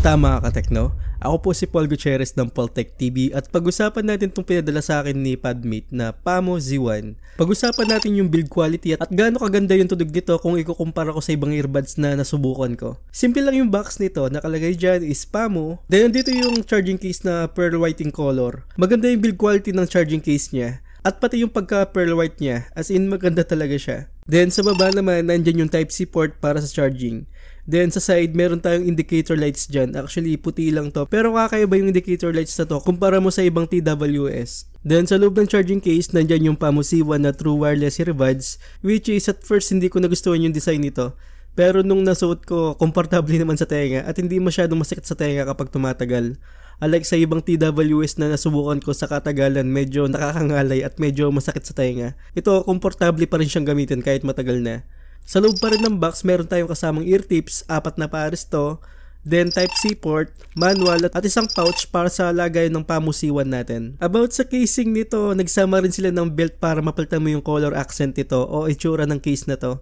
Kumusta mga katekno? Ako po si Paul Gutierrez ng Poltech TV at pag-usapan natin itong pinadala sa akin ni Padmate na Pamo Z1. Pag-usapan natin yung build quality at, at gaano kaganda yung tunog nito kung ikukumpara ko sa ibang earbuds na nasubukan ko. Simple lang yung box nito, nakalagay dyan is Pamo. Then dito yung charging case na pearl white in color. Maganda yung build quality ng charging case niya. At pati yung pagka pearl white niya, as in maganda talaga siya. Then sa baba naman, nandyan yung Type-C port para sa charging. Then sa side, meron tayong indicator lights dyan. Actually, puti lang to. Pero kakaiba yung indicator lights na to kumpara mo sa ibang TWS. Then sa loob ng charging case, nandyan yung C1 na true wireless earbuds which is at first hindi ko nagustuhan yung design nito. Pero nung nasuot ko, komportable naman sa tenga at hindi masyadong masakit sa tenga kapag tumatagal. Unlike sa ibang TWS na nasubukan ko sa katagalan, medyo nakakangalay at medyo masakit sa tenga. Ito, komportable pa rin siyang gamitin kahit matagal na. Sa loob pa rin ng box, meron tayong kasamang ear tips, apat na pares to, then Type-C port, manual at isang pouch para sa lagay ng pamusiwan natin. About sa casing nito, nagsama rin sila ng belt para mapalitan mo yung color accent nito o itsura ng case na to.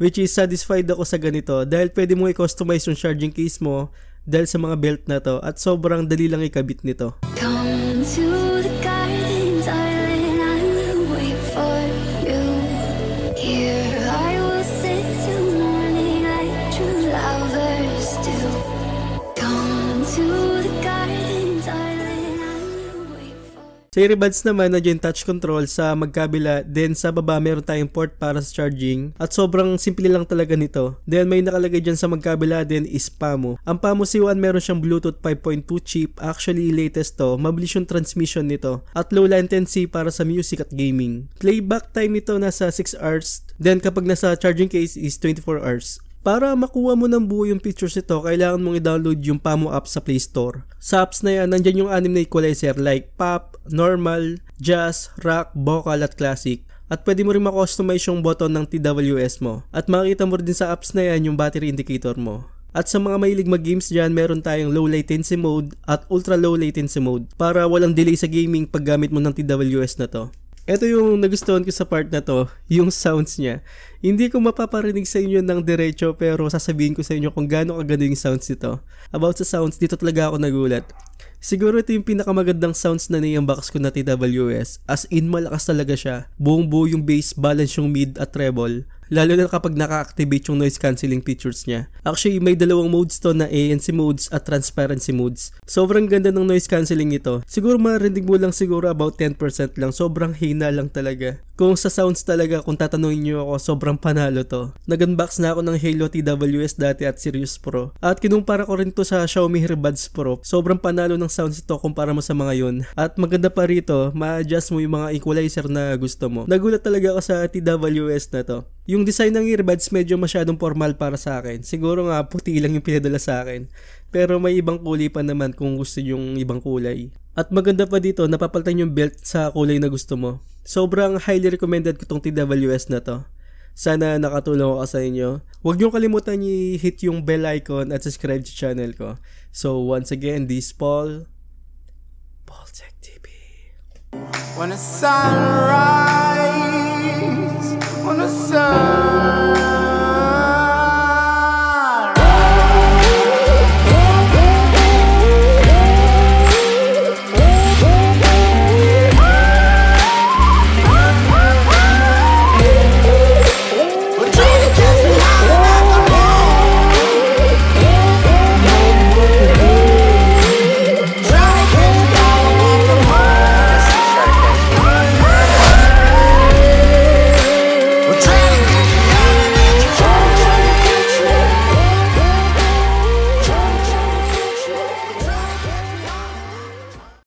Which is satisfied ako sa ganito dahil pwede mo i-customize yung charging case mo dahil sa mga belt na to at sobrang dali lang ikabit nito. Come to Sa earbuds naman, nandiyan touch control sa magkabila. Then sa baba, meron tayong port para sa charging. At sobrang simple lang talaga nito. Then may nakalagay dyan sa magkabila din is PAMO. Ang PAMO C1 meron siyang Bluetooth 5.2 chip. Actually, latest to. Mabilis yung transmission nito. At low latency para sa music at gaming. Playback time nito nasa 6 hours. Then kapag nasa charging case is 24 hours. Para makuha mo ng buo yung pictures nito, kailangan mong i-download yung Pamo app sa Play Store. Sa apps na yan, nandyan yung anim na equalizer like pop, normal, jazz, rock, vocal at classic. At pwede mo rin ma-customize yung button ng TWS mo. At makikita mo rin sa apps na yan yung battery indicator mo. At sa mga mahilig mag-games dyan, meron tayong low latency mode at ultra low latency mode para walang delay sa gaming paggamit mo ng TWS na to. Ito yung nagustuhan ko sa part na to, yung sounds niya. Hindi ko mapaparinig sa inyo ng diretso pero sasabihin ko sa inyo kung gaano kaganda yung sounds nito. About sa sounds, dito talaga ako nagulat. Siguro ito yung pinakamagandang sounds na niyang box ko na TWS. As in, malakas talaga siya. Buong buo yung bass, balance yung mid at treble lalo na kapag naka-activate yung noise cancelling features niya. Actually, may dalawang modes to na ANC modes at transparency modes. Sobrang ganda ng noise cancelling ito. Siguro marinig mo lang siguro about 10% lang. Sobrang hina lang talaga. Kung sa sounds talaga, kung tatanungin nyo ako, sobrang panalo to. Nag-unbox na ako ng Halo TWS dati at Sirius Pro. At kinumpara ko rin to sa Xiaomi Earbuds Pro. Sobrang panalo ng sounds ito kumpara mo sa mga yun. At maganda pa rito, ma-adjust mo yung mga equalizer na gusto mo. Nagulat talaga ako sa TWS na to. Yung design ng earbuds medyo masyadong formal para sa akin. Siguro nga puti lang yung pinadala sa akin. Pero may ibang kulay pa naman kung gusto yung ibang kulay. At maganda pa dito, napapalitan yung belt sa kulay na gusto mo. Sobrang highly recommended ko tong TWS na to. Sana nakatulong ako sa inyo. Huwag niyo kalimutan i-hit yung bell icon at subscribe sa channel ko. So once again, this Paul, Paul Tech TV. When the sun rise, when the sun.